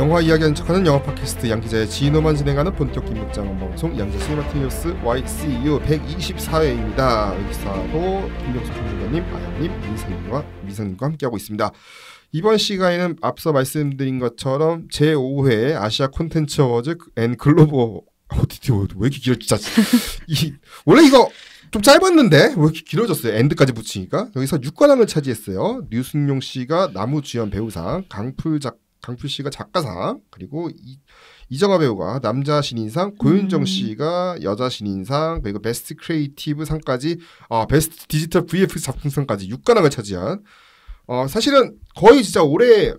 영화 이야기하는 척하는 영화 팟캐스트 양기자의 지노만 진행하는 본격 김극장 방송 양자 시네마티니어스 YCU 124회입니다. 의사도 김경수 평론가님, 아영님, 민상님과 미상님과 함께하고 있습니다. 이번 시간에는 앞서 말씀드린 것처럼 제5회 아시아 콘텐츠 어워즈 앤 글로벌 어디 왜 이렇게 진짜 이 원래 이거 좀 짧았는데 왜 이렇게 길어졌어요? 엔드까지 붙이니까 여기서 6관왕을 차지했어요. 류승용 씨가 나무주연 배우상, 강풀 작 강풀 씨가 작가상, 그리고 이, 이정아 배우가 남자 신인상, 고윤정 씨가 여자 신인상, 그리고 베스트 크리에이티브 상까지 아 베스트 디지털 VFX 작품상까지 6관왕을 차지한 어 사실은 거의 진짜 올해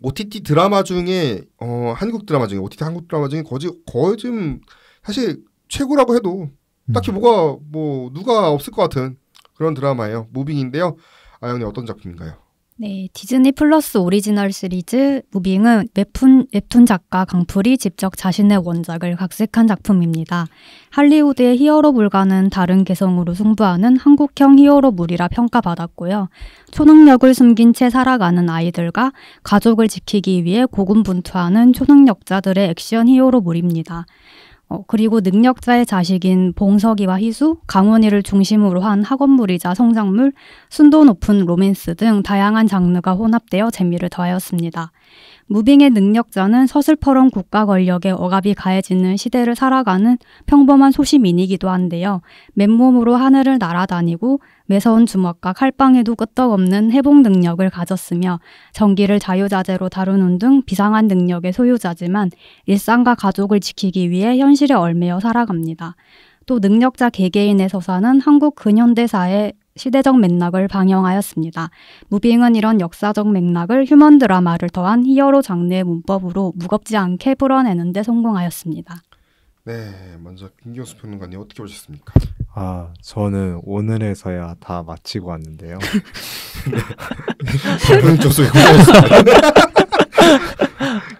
OTT 드라마 중에 어 한국 드라마 중에 OTT 한국 드라마 중에 거의 거의 좀 사실 최고라고 해도 딱히 뭐가 뭐 누가 없을 것 같은 그런 드라마예요. 무빙인데요. 아영님 어떤 작품인가요? 네, 디즈니 플러스 오리지널 시리즈 무빙은 웹툰, 웹툰 작가 강풀이 직접 자신의 원작을 각색한 작품입니다. 할리우드의 히어로물과는 다른 개성으로 승부하는 한국형 히어로물이라 평가받았고요. 초능력을 숨긴 채 살아가는 아이들과 가족을 지키기 위해 고군분투하는 초능력자들의 액션 히어로물입니다. 어, 그리고 능력자의 자식인 봉석이와 희수, 강원이를 중심으로 한 학원물이자 성장물, 순도 높은 로맨스 등 다양한 장르가 혼합되어 재미를 더하였습니다. 무빙의 능력자는 서슬퍼런 국가 권력의 억압이 가해지는 시대를 살아가는 평범한 소시민이기도 한데요. 맨몸으로 하늘을 날아다니고 매서운 주먹과 칼빵에도 끄떡없는 회복 능력을 가졌으며 전기를 자유자재로 다루는 등 비상한 능력의 소유자지만 일상과 가족을 지키기 위해 현실에 얼매여 살아갑니다. 또 능력자 개개인의 서사는 한국 근현대사의 시대적 맥락을 방영하였습니다. 무빙은 이런 역사적 맥락을 휴먼 드라마를 더한 히어로 장르의 문법으로 무겁지 않게 풀어내는 데 성공하였습니다. 네, 먼저 김경수 평론가님 어떻게 보셨습니까? 아, 저는 오늘에서야 다 마치고 왔는데요. 네. 조소에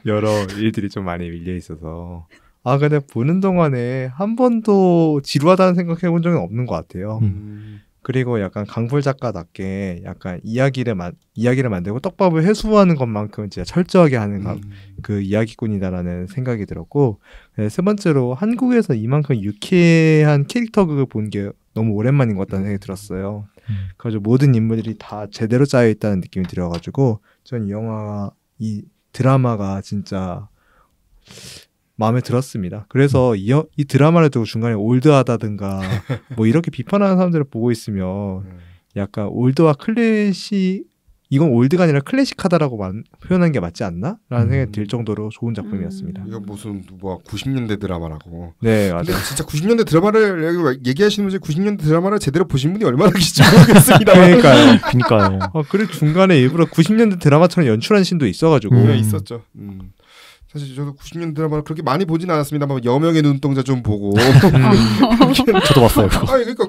여러 일들이 좀 많이 밀려 있어서 아 근데 보는 동안에 한 번도 지루하다는 생각해 본 적은 없는 것 같아요. 음. 그리고 약간 강불 작가답게 약간 이야기를 만 이야기를 만들고 떡밥을 회수하는 것만큼 진짜 철저하게 하는 가- 음. 그 이야기꾼이다라는 생각이 들었고 네, 세 번째로 한국에서 이만큼 유쾌한 캐릭터극을 본 게 너무 오랜만인 것 같다는 생각이 들었어요. 그래서 모든 인물들이 다 제대로 짜여 있다는 느낌이 들어가지고 전 이 영화 이 드라마가 진짜 마음에 들었습니다. 그래서 이, 여- 이 드라마를 두고 중간에 올드하다든가 뭐 이렇게 비판하는 사람들을 보고 있으면 음. 약간 올드와 클래식 이건 올드가 아니라 클래식하다라고 만- 표현한 게 맞지 않나? 라는 생각이 들 정도로 좋은 작품이었습니다. 이거 무슨 뭐 90년대 드라마라고. 네, 근데 맞아요. 진짜 90년대 드라마를 얘기하시는 분이 90년대 드라마를 제대로 보신 분이 얼마나 계실지 모르겠습니다. 그러니까요. 그니까요. 어, 그리고 중간에 일부러 90년대 드라마처럼 연출한 신도 있어 가지고 음. 네, 있었죠. 음. 사실 저도 90년대 드라마를 그렇게 많이 보진 않았습니다만 여명의 눈동자 좀 보고 저도 봤어요. 아니 그러니까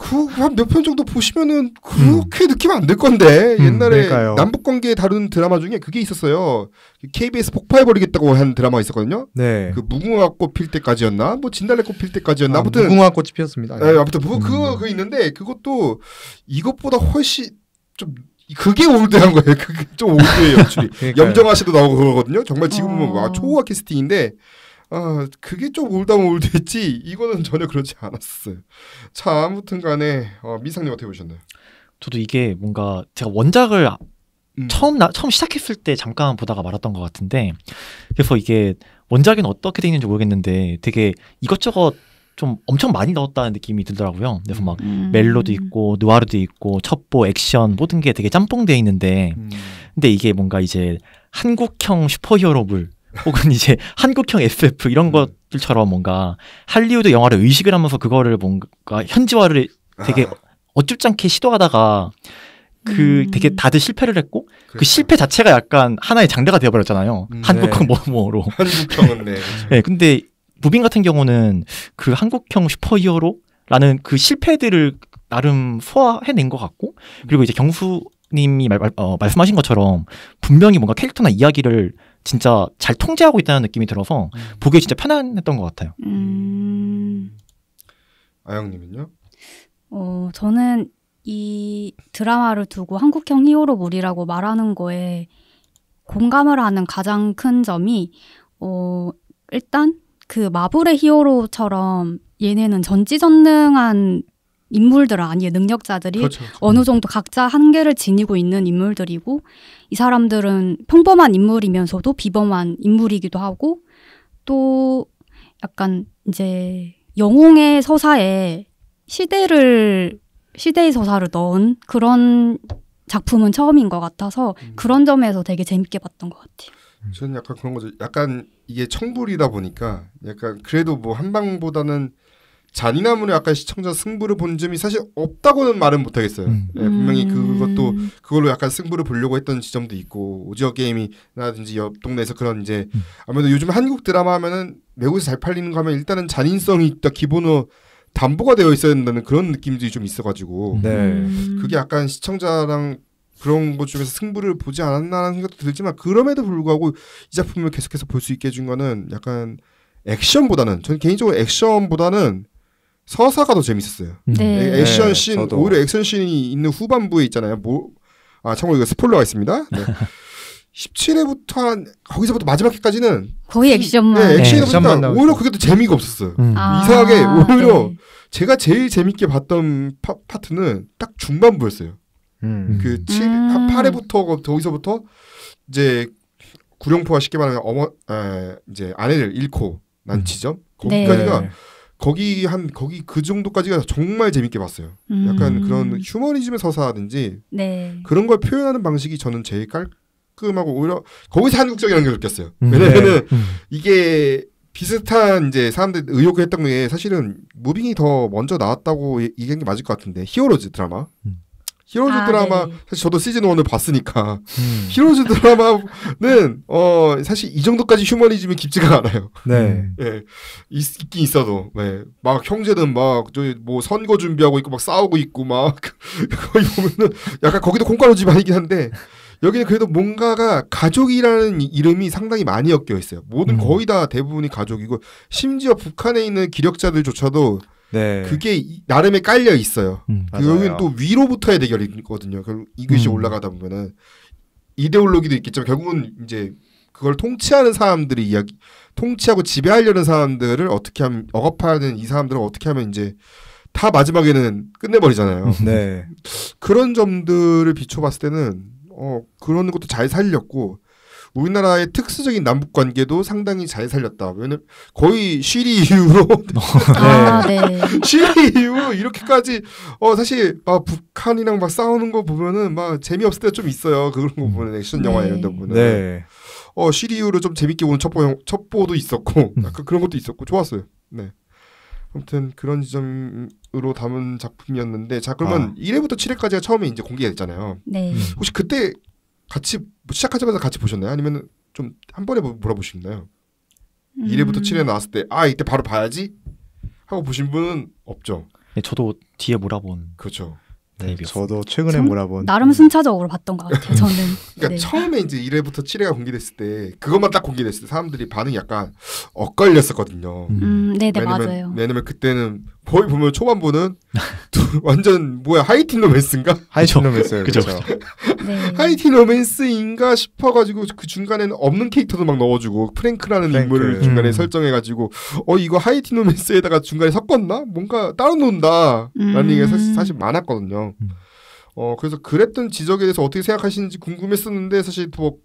그한 몇 편 정도 보시면은 그렇게 느낌 안 들 건데 음, 옛날에. 남북 관계 다룬 드라마 중에 그게 있었어요. KBS 폭파해 버리겠다고 한 드라마 있었거든요. 네. 그 무궁화 꽃필 때까지였나? 뭐 진달래 꽃필 때까지였나? 아, 아무튼 무궁화 꽃이 피었습니다. 예, 아무튼 뭐 음. 그거 그거 있는데 그것도 이것보다 훨씬 좀 그게 올드한 거예요. 그게 좀 올드해요, 연출이. 염정아 씨도 나오고 그러거든요. 정말 지금 보면 어. 와, 초호화 캐스팅인데 아 그게 좀 올드하면 올드했지 이거는 전혀 그렇지 않았어요. 자 아무튼 간에 어, 미상님 어떻게 보셨나요? 저도 이게 뭔가 제가 원작을 음. 처음 나, 처음 시작했을 때 잠깐 보다가 말았던 것 같은데 그래서 이게 원작에는 어떻게 돼 있는지 모르겠는데 되게 이것저것 좀 엄청 많이 넣었다는 느낌이 들더라고요. 그래서 막 음. 멜로도 있고 누아르도 있고 첩보, 액션 모든 게 되게 짬뽕돼 있는데 음. 근데 이게 뭔가 이제 한국형 슈퍼히어로물 혹은 이제 한국형 SF 이런 음. 것들처럼 뭔가 할리우드 영화를 의식을 하면서 그거를 뭔가 현지화를 되게 아, 어쭙지 않게 시도하다가 그 음. 되게 다들 실패를 했고 그 그렇죠. 실패 자체가 약간 하나의 장르가 되어버렸잖아요. 음, 한국형 네. 뭐뭐로. 한국형은 네. 그렇죠. 네, 근데 무빙 같은 경우는 그 한국형 슈퍼히어로라는 그 실패들을 나름 소화해낸 것 같고 그리고 이제 경수 님이 말, 말- 어, 말씀하신 것처럼 분명히 뭔가 캐릭터나 이야기를 진짜 잘 통제하고 있다는 느낌이 들어서 음. 보기에 진짜 편안했던 것 같아요. 음. 아영님은요? 어, 저는 이 드라마를 두고 한국형 히어로물이라고 말하는 거에 공감을 하는 가장 큰 점이 어 일단 그 마블의 히어로처럼 얘네는 전지전능한 인물들 아니에요 능력자들이 그렇죠. 어느 정도 각자 한계를 지니고 있는 인물들이고 이 사람들은 평범한 인물이면서도 비범한 인물이기도 하고 또 약간 이제 영웅의 서사에 시대를 시대의 서사를 넣은 그런 작품은 처음인 것 같아서 음. 그런 점에서 되게 재밌게 봤던 것 같아요. 저는 약간 그런 거죠. 약간 이게 청불이다 보니까 약간 그래도 뭐 한방보다는 잔인함으로 약간 시청자 승부를 본 점이 사실 없다고는 말은 못하겠어요. 음. 예, 분명히 음. 그것도 그걸로 약간 승부를 보려고 했던 지점도 있고 오지어 게임이라든지 옆 동네에서 그런 이제 음. 아무래도 요즘 한국 드라마 하면은 외국에서 잘 팔리는 거 하면 일단은 잔인성이 있다 기본으로 담보가 되어 있어야 된다는 그런 느낌들이 좀 있어가지고 네. 음. 그게 약간 시청자랑 그런 것 중에서 승부를 보지 않았나라는 생각도 들지만 그럼에도 불구하고 이 작품을 계속해서 볼 수 있게 해준 거는 약간 액션보다는 저는 개인적으로 액션보다는 서사가 더 재밌었어요. 네. 액- 액션 네, 씬 저도. 오히려 액션 씬이 있는 후반부에 있잖아요. 뭐, 아 참고로 이거 스포일러가 있습니다. 네. 17회부터 한 거기서부터 마지막 회까지는 거의 액션만. 네, 액션이 네, 액션만. 오히려 그게 더 재미가 없었어요. 음. 아, 이상하게 오히려 네. 제가 제일 재밌게 봤던 파, 파트는 딱 중반부였어요. 음. 그 칠, 음. 한 8회부터 거기서부터 이제 구룡포가 쉽게 말하면 어머 에, 이제 아내를 잃고 난 음. 지점 네. 거기까지가 네. 거기 한 거기 그 정도까지가 정말 재밌게 봤어요. 약간 음. 그런 휴머니즘의 서사든지 네. 그런 걸 표현하는 방식이 저는 제일 깔끔하고 오히려 거기서 한국적이라는 걸 느꼈어요. 음. 왜냐면은 음. 이게 비슷한 이제 사람들 의혹을 했던 게 사실은 무빙이 더 먼저 나왔다고 얘- 얘기한 게 맞을 것 같은데 히어로즈 드라마. 음. 히어로즈 아, 드라마 네. 사실 저도 시즌 1을 봤으니까 음. 히어로즈 드라마는 어 사실 이 정도까지 휴머니즘이 깊지가 않아요. 네. 예, 있, 있긴 있어도, 예, 막 형제는 막 저기 뭐 선거 준비하고 있고 막 싸우고 있고 막 거기 보면은 약간 거기도 콩가루 집안이긴 한데 여기는 그래도 뭔가가 가족이라는 이- 이름이 상당히 많이 엮여 있어요. 모든 음. 거의 다 대부분이 가족이고 심지어 북한에 있는 기력자들조차도 네. 그게 이- 나름에 깔려 있어요. 음. 그. 여기는 또 위로부터의 대결이거든요. 결국 이것이 음. 올라가다 보면은 이데올로기도 있겠지만 결국은 이제 그걸 통치하는 사람들이 이야기 통치하고 지배하려는 사람들을 어떻게 하면 억압하는 이 사람들을 어떻게 하면 이제 다 마지막에는 끝내버리잖아요. 네. 그런 점들을 비춰봤을 때는 어 그런 것도 잘 살렸고 우리나라의 특수적인 남북 관계도 상당히 잘 살렸다. 왜냐면 거의 쉬리 이후로 아, 네. 쉬리 이후로 이렇게까지 어 사실 막 북한이랑 막 싸우는 거 보면은 막 재미없을 때 좀 있어요. 그런 거 보면 액션 영화 네. 이런 데 보면 네. 어 쉬리 이후로 좀 재밌게 보는 첩보 영- 첩보도 있었고 음. 약간 그런 것도 있었고 좋았어요. 네. 아무튼 그런 지점으로 담은 작품이었는데 자 그러면 아. 1회부터 7회까지가 처음에 이제 공개가 됐잖아요. 네. 혹시 그때 같이 시작하자마자 같이 보셨나요? 아니면 좀 한 번에 보- 몰아보셨나요? 음. 1회부터 7회 나왔을 때 아 이때 바로 봐야지 하고 보신 분은 없죠. 네, 저도 뒤에 몰아본 그렇죠. 타입이었어요. 저도 최근에 전 몰아본 나름 순차적으로 봤던 것 같아요. 저는. 그러니까 네. 처음에 이제 1회부터 7회가 공개됐을 때 그것만 딱 공개됐을 때 사람들이 반응이 약간 엇갈렸었거든요. 음. 음, 네, 네, 왜냐면, 맞아요. 왜냐면 그때는 거의 보면 초반부는 두- 완전 뭐야 하이틴 로맨스인가? 하이틴 로맨스요. 그죠, 그죠. 네. 하이틴 로맨스인가 싶어가지고 그 중간에는 없는 캐릭터도 막 넣어주고 프랭크라는 프랭크. 인물을 중간에 음. 설정해가지고 어 이거 하이틴 로맨스에다가 중간에 섞었나? 뭔가 따로 논다라는 음. 얘기가 사실, 사실 많았거든요. 음. 어 그래서 그랬던 지적에 대해서 어떻게 생각하시는지 궁금했었는데 사실 뭐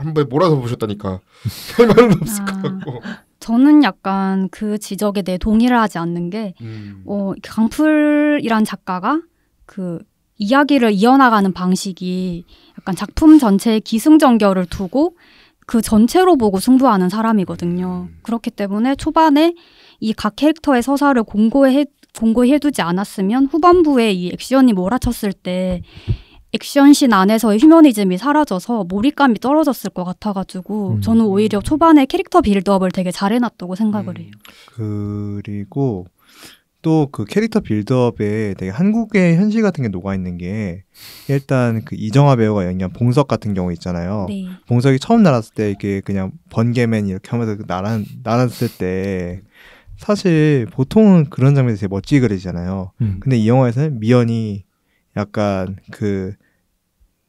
한 번에 몰아서 보셨다니까 할 말은 없을 것 아. 같고. 저는 약간 그 지적에 대해 동의를 하지 않는 게, 음. 어, 강풀이란 작가가 그 이야기를 이어나가는 방식이 약간 작품 전체의 기승전결을 두고 그 전체로 보고 승부하는 사람이거든요. 음. 그렇기 때문에 초반에 이 각 캐릭터의 서사를 공고히 해, 공고히 해두지 않았으면 후반부에 이 액션이 몰아쳤을 때 액션씬 안에서 의 휴머니즘이 사라져서 몰입감이 떨어졌을 것 같아가지고 음. 저는 오히려 초반에 캐릭터 빌드업을 되게 잘 해놨다고 생각을 해요. 그리고 또 그 캐릭터 빌드업에 되게 한국의 현실 같은 게 녹아 있는 게 일단 그 이정아 배우가 연기한 봉석 같은 경우 있잖아요. 네. 봉석이 처음 날았을 때 이렇게 그냥 번개맨 이렇게 하면서 그 날아 날았을 때 사실 보통은 그런 장면이 되게 멋지게 그리잖아요. 음. 근데 이 영화에서는 미연이 약간 그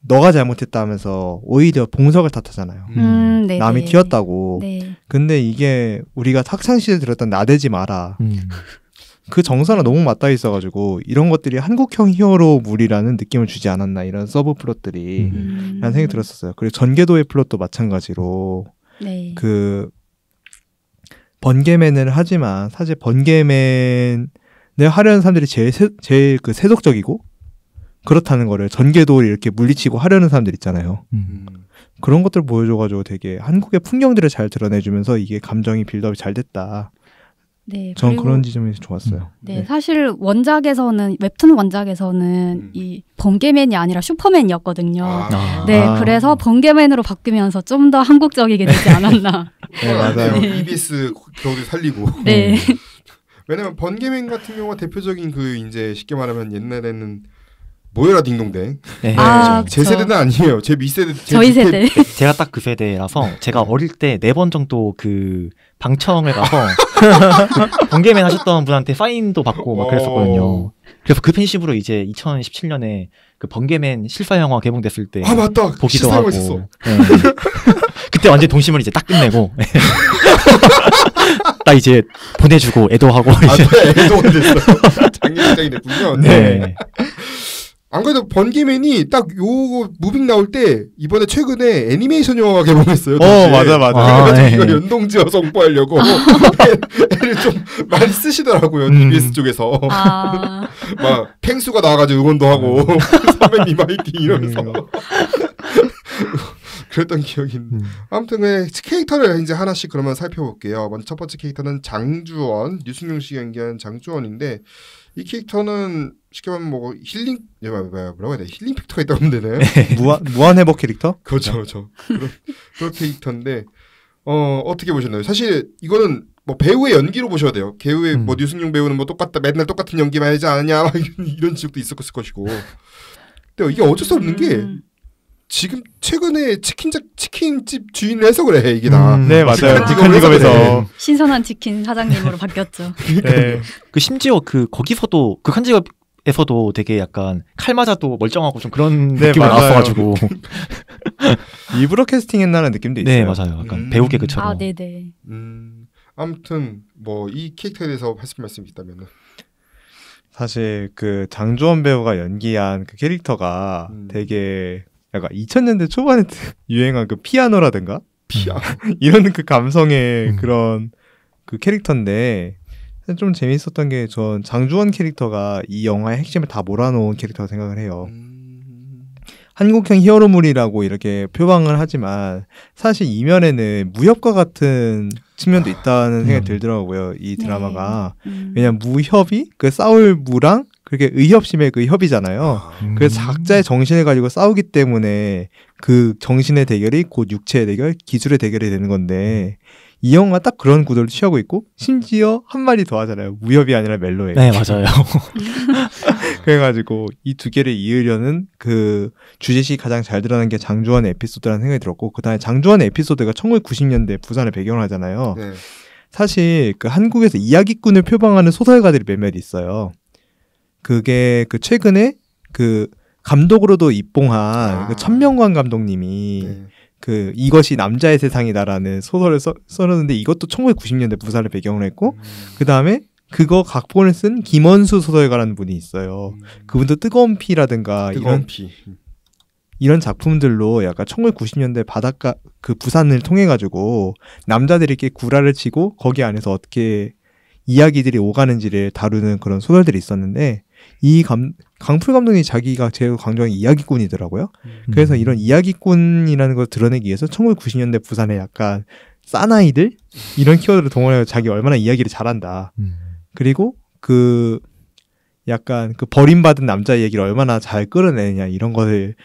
너가 잘못했다 하면서 오히려 봉석을 탓하잖아요. 음, 네. 남이 네. 튀었다고. 네. 근데 이게 우리가 학창 시절 들었던 나대지 마라. 음. 그 정서랑 너무 맞닿아 있어가지고 이런 것들이 한국형 히어로물이라는 느낌을 주지 않았나 이런 서브 플롯들이 음. 라는 생각이 들었었어요. 그리고 전계도의 플롯도 마찬가지로 네. 그 번개맨을 하지만 사실 번개맨을 하려는 사람들이 제일 세, 제일 그 세속적이고 그렇다는 거를 전개도를 이렇게 물리치고 하려는 사람들 있잖아요. 음. 음. 그런 것들 보여줘가지고 되게 한국의 풍경들을 잘 드러내주면서 이게 감정이 빌드업이 잘 됐다. 네. 전 그런 지점에서 좋았어요. 네, 사실 원작에서는 웹툰 원작에서는 음. 이 번개맨이 아니라 슈퍼맨이었거든요. 아. 네, 아. 그래서 번개맨으로 바뀌면서 좀 더 한국적이게 되지 않았나. 네, 맞아요. 네. EBS 겨우를 살리고. 네. 왜냐면 번개맨 같은 경우가 대표적인 그 이제 쉽게 말하면 옛날에는 모여라 딩동댕. 네. 아, 제 그쵸. 세대는 아니에요. 제 밑세대. 제 저희 밑에 세대. 제가 딱 그 세대라서 제가 어릴 때 네 번 정도 그 방청을 가서 번개맨 하셨던 분한테 사인도 받고 막 그랬었거든요. 그래서 그 팬심으로 이제 2017년에 그 번개맨 실사 영화 개봉됐을 때 아 맞다. 보기도 하고 있었어. 네. 그때 완전 동심을 이제 딱 끝내고 딱 이제 보내주고 애도하고 아, 이제 네, 애도가 됐어. 장례식장이 됐군요. 네. 안 그래도 번개맨이 딱 요거 무빙 나올 때 이번에 최근에 애니메이션 영화가 개봉했어요. 어 당시에. 맞아 맞아. 아, 그래가지고 네. 이거 연동지어서 홍보하려고 애를 좀 많이 쓰시더라고요. 음. EBS 쪽에서 아, 막 팽수가 나와가지고 응원도 하고 선배님 화이팅 이러면서 음. 그랬던 기억이 있는데 음. 아무튼 그 캐릭터를 이제 하나씩 그러면 살펴볼게요. 먼저 첫 번째 캐릭터는 장주원, 류승용 씨가 연기한 장주원인데 이 캐릭터는 쉽게 말하면 뭐 힐링 예, 뭐, 뭐, 뭐라고 해야 돼 힐링 팩터가 있다고 하면 되나요? 무한 무한 회복 캐릭터? 그렇죠, 그렇죠. 그런, 그런 캐릭터인데 어 어떻게 보셨나요? 사실 이거는 뭐 배우의 연기로 보셔야 돼요. 배우의 음. 뭐 류승용 배우는 뭐 똑같다 맨날 똑같은 연기만 하지 않냐 막 이런, 이런 지적도 있었을 것이고. 근데 이게 어쩔 수 없는 게 음. 지금 최근에 치킨집 치킨집 주인을 해서 그래 이게 다. 음. 네 맞아요. 직업에서. 신선한 치킨 사장님으로 바뀌었죠. 네. 그 심지어 그 거기서도 그 한직업 에서도 되게 약간 칼 맞아도 멀쩡하고 좀 그런 네, 느낌이. 나왔어가지고 일부러 캐스팅했다는 느낌도 있어요. 네 맞아요 약간 음. 배우 개그처럼 아, 네네. 음 아무튼 뭐 이 캐릭터에 대해서 하실 말씀 있다면은. 사실 그 장주원 배우가 연기한 그 캐릭터가 음. 되게 약간 2000년대 초반에 유행한 그 피아노라든가 피아. 이런 그 감성의 음. 그런 그 캐릭터인데 좀 재밌었던 게 전 장주원 캐릭터가 이 영화의 핵심을 다 몰아놓은 캐릭터라고 생각을 해요. 음. 한국형 히어로물이라고 이렇게 표방을 하지만 사실 이면에는 무협과 같은 측면도 있다는 생각이 음. 들더라고요. 이 드라마가. 음. 왜냐면 무협이 그 싸울 무랑 그게 의협심의 그 협이잖아요. 아, 그래서 각자의 정신을 가지고 싸우기 때문에 그 정신의 대결이 곧 육체의 대결, 기술의 대결이 되는 건데 이 영화 딱 그런 구도를 취하고 있고 심지어 한 마디 더 하잖아요. 무협이 아니라 멜로에. 네 맞아요 그래가지고 이 두 개를 이으려는 그 주제식이 가장 잘 드러난 게 장주원의 에피소드라는 생각이 들었고 그다음에 장주원의 에피소드가 1990년대 부산을 배경으로 하잖아요. 네. 사실 그 한국에서 이야기꾼을 표방하는 소설가들이 몇몇 있어요. 그게 그 최근에 그 감독으로도 입봉한 아. 그 천명관 감독님이 네. 그 이것이 남자의 세상이다라는 소설을 써, 써놨는데 이것도 1990년대 부산을 배경으로 했고 음. 그 다음에 그거 각본을 쓴 김원수 소설가라는 분이 있어요. 음. 그분도 뜨거운 피라든가 뜨거운 이런 피. 이런 작품들로 약간 1990년대 바닷가 그 부산을 통해 가지고 남자들이 이렇게 구라를 치고 거기 안에서 어떻게 이야기들이 오가는지를 다루는 그런 소설들이 있었는데 이 감, 강풀 감독이 자기가 제일 강조한 이야기꾼이더라고요. 그래서 음. 이런 이야기꾼이라는 걸 드러내기 위해서 1990년대 부산에 약간 사나이들 이런 키워드를 동원해서 자기 얼마나 이야기를 잘한다. 음. 그리고 그 약간 그 버림받은 남자 얘기를 얼마나 잘 끌어내느냐 이런 것을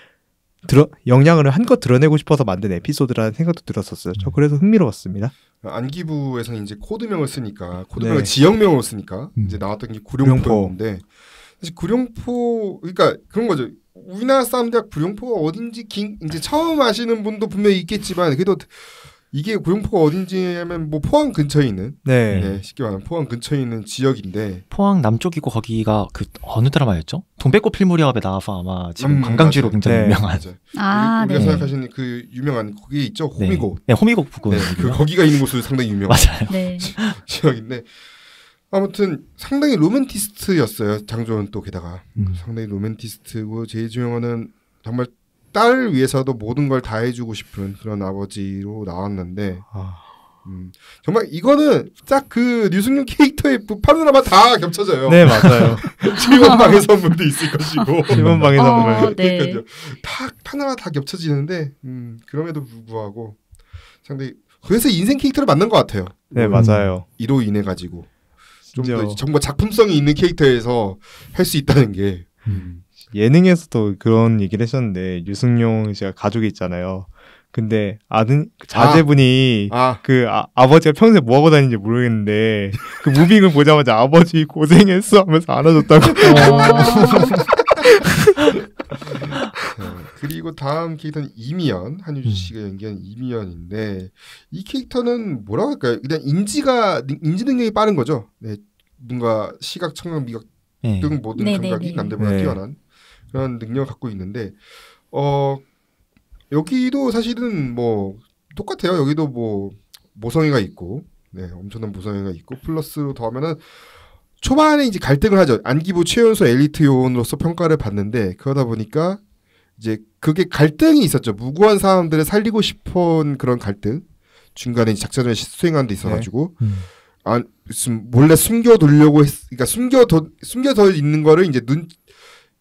들어 영향을 한껏 드러내고 싶어서 만든 에피소드라는 생각도 들었었어요. 저 그래서 흥미로웠습니다. 안기부에서는 이제 코드명을 쓰니까 코드명을 네. 지역명으로 쓰니까 음. 이제 나왔던 게 구룡포. 구룡포였는데 사실 구룡포 그러니까 그런 거죠. 우리나라 사람들 구룡포가 어딘지 긴, 이제 처음 아시는 분도 분명히 있겠지만 그래도 이게 고용포가 어딘지 하면 뭐 포항 근처에 있는 네. 네, 쉽게 말하면 포항 근처에 있는 지역인데 포항 남쪽이고 거기가 그 어느 드라마였죠? 동백꽃 필무렵에 나와서 아마 지금 음, 관광지로 맞아요. 굉장히 네. 유명한. 맞아요. 아, 우리, 가 네. 생각하시는 그 유명한 거기 있죠 네. 호미곶. 네, 호미곶 부근. 네, 그 거기가 있는 곳으로 상당히 유명한 맞아요. 네. 지역인데 아무튼 상당히 로맨티스트였어요. 장조는 또 게다가 음. 상당히 로맨티스트고 제이주영은 정말 딸을 위해서도 모든 걸 다 해주고 싶은 그런 아버지로 나왔는데 아, 음, 정말 이거는 딱 그 류승룡 캐릭터의 그 파노라마 다 겹쳐져요. 네 맞아요. 지원방의 선물도 있을 것이고. 일본방의 어, 선물. 네. 그러니까요. 다 파노라마 다 겹쳐지는데 음, 그럼에도 불구하고 상당히 그래서 인생 캐릭터를 만든 것 같아요. 네 맞아요. 이로 인해 가지고 좀 더 정말 작품성이 있는 캐릭터에서 할 수 있다는 게. 예능에서도 그런 얘기를 하셨는데 유승용 씨가 가족이 있잖아요. 근데 아들 자제분이 아, 그 아, 아버지가 평소에 뭐 하고 다니는지 모르겠는데 그 무빙을 보자마자 아버지 고생했어 하면서 안아줬다고. 네. 그리고 다음 캐릭터는 이미연 한유주 음. 씨가 연기한 이미연인데 이 캐릭터는 뭐라고 할까요? 그냥 인지가 인지 능력이 빠른 거죠. 네, 뭔가 시각, 청각, 미각 네. 등 모든 네네네. 감각이 남들보다 네. 뛰어난 그런 능력을 갖고 있는데 어 여기도 사실은 뭐 똑같아요. 여기도 뭐 모성애가 있고 네 엄청난 모성애가 있고 플러스로 더하면은 초반에 이제 갈등을 하죠. 안기부 최연소 엘리트 요원으로서 평가를 받는데 그러다 보니까 이제 그게 갈등이 있었죠. 무고한 사람들을 살리고 싶은 그런 갈등 중간에 작전을 시- 수행하는 데 있어가지고 음. 아, 숨- 몰래 숨겨두려고 했, 그러니까 숨겨둬 숨겨져 있는 거를 이제 눈